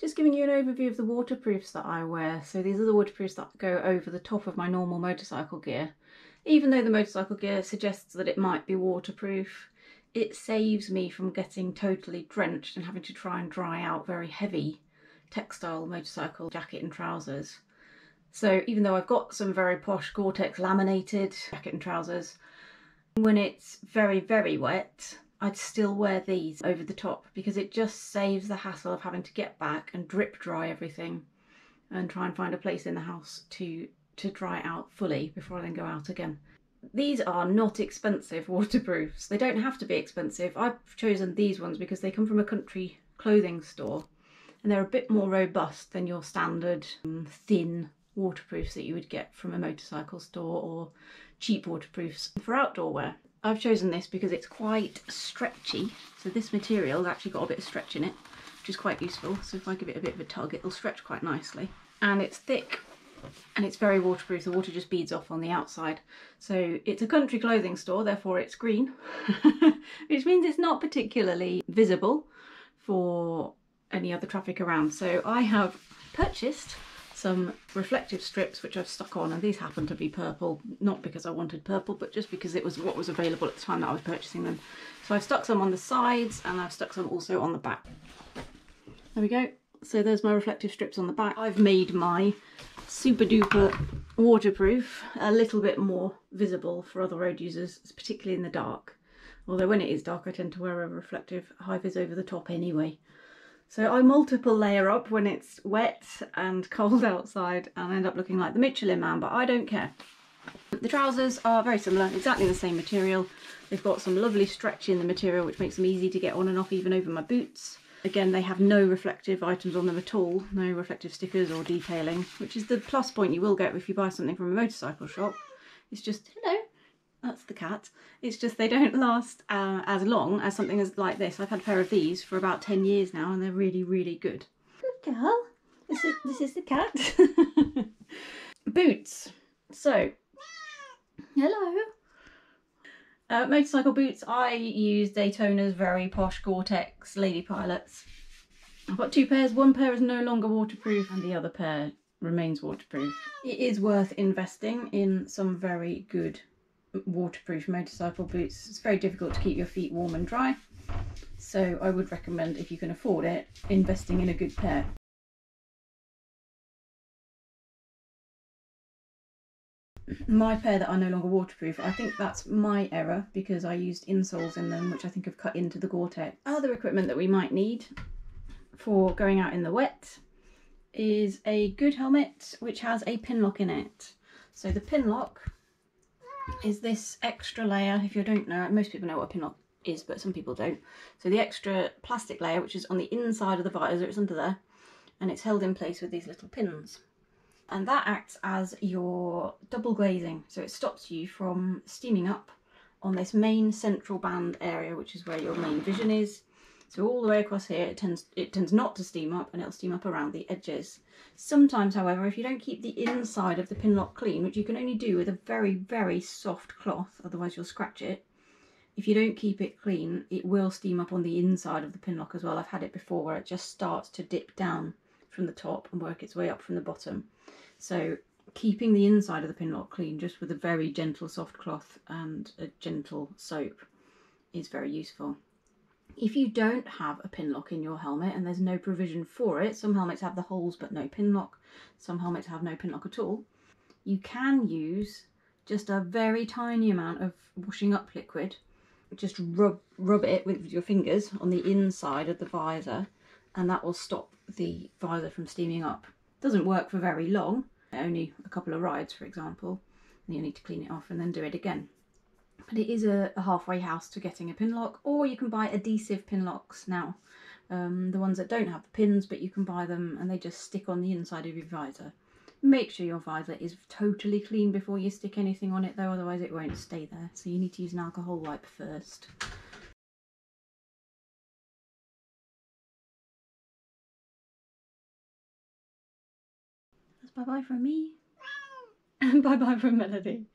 Just giving you an overview of the waterproofs that I wear. So these are the waterproofs that go over the top of my normal motorcycle gear. Even though the motorcycle gear suggests that it might be waterproof, it saves me from getting totally drenched and having to try and dry out very heavy textile motorcycle jacket and trousers. So even though I've got some very posh Gore-Tex laminated jacket and trousers, when it's very, very wet, I'd still wear these over the top because it just saves the hassle of having to get back and drip dry everything and try and find a place in the house to to dry out fully before I then go out again. These are not expensive waterproofs. They don't have to be expensive. I've chosen these ones because they come from a country clothing store and they're a bit more robust than your standard um, thin waterproofs that you would get from a motorcycle store or cheap waterproofs for outdoor wear. I've chosen this because it's quite stretchy. So this material has actually got a bit of stretch in it, which is quite useful. So if I give it a bit of a tug, it'll stretch quite nicely. And it's thick and it's very waterproof. The water just beads off on the outside. So it's a country clothing store, therefore it's green, which means it's not particularly visible for any other traffic around. So I have purchased some reflective strips which I've stuck on and these happen to be purple not because I wanted purple but just because it was what was available at the time that I was purchasing them. So I've stuck some on the sides and I've stuck some also on the back. There we go. So there's my reflective strips on the back. I've made my super duper waterproof a little bit more visible for other road users particularly in the dark. Although when it is dark I tend to wear a reflective high vis over the top anyway so I multiple layer up when it's wet and cold outside and end up looking like the Michelin man, but I don't care. The trousers are very similar, exactly the same material. They've got some lovely stretch in the material which makes them easy to get on and off even over my boots. Again, they have no reflective items on them at all, no reflective stickers or detailing, which is the plus point you will get if you buy something from a motorcycle shop. It's just, hello, that's the cat. It's just they don't last uh, as long as something as like this. I've had a pair of these for about 10 years now and they're really, really good. Good girl. This is, this is the cat. boots. So, hello. Uh, motorcycle boots, I use Daytona's very posh Gore-Tex Lady Pilots. I've got two pairs. One pair is no longer waterproof and the other pair remains waterproof. It is worth investing in some very good waterproof motorcycle boots. It's very difficult to keep your feet warm and dry. So I would recommend, if you can afford it, investing in a good pair. My pair that are no longer waterproof, I think that's my error because I used insoles in them, which I think have cut into the Gore-Tex. Other equipment that we might need for going out in the wet is a good helmet which has a pin lock in it. So the pin lock is this extra layer. If you don't know, most people know what a pinlock is, but some people don't. So the extra plastic layer, which is on the inside of the visor, it's under there, and it's held in place with these little pins. And that acts as your double glazing, so it stops you from steaming up on this main central band area, which is where your main vision is, so all the way across here, it tends, it tends not to steam up and it'll steam up around the edges. Sometimes, however, if you don't keep the inside of the pin lock clean, which you can only do with a very, very soft cloth, otherwise you'll scratch it, if you don't keep it clean, it will steam up on the inside of the pin lock as well. I've had it before where it just starts to dip down from the top and work its way up from the bottom. So keeping the inside of the pin lock clean just with a very gentle soft cloth and a gentle soap is very useful. If you don't have a pin lock in your helmet and there's no provision for it, some helmets have the holes but no pin lock, some helmets have no pin lock at all, you can use just a very tiny amount of washing up liquid. Just rub, rub it with your fingers on the inside of the visor and that will stop the visor from steaming up. Doesn't work for very long, only a couple of rides for example, and you need to clean it off and then do it again but it is a, a halfway house to getting a pin lock or you can buy adhesive pin locks now. Um, the ones that don't have the pins but you can buy them and they just stick on the inside of your visor. Make sure your visor is totally clean before you stick anything on it though otherwise it won't stay there. So you need to use an alcohol wipe first. That's bye bye from me. And bye bye from Melody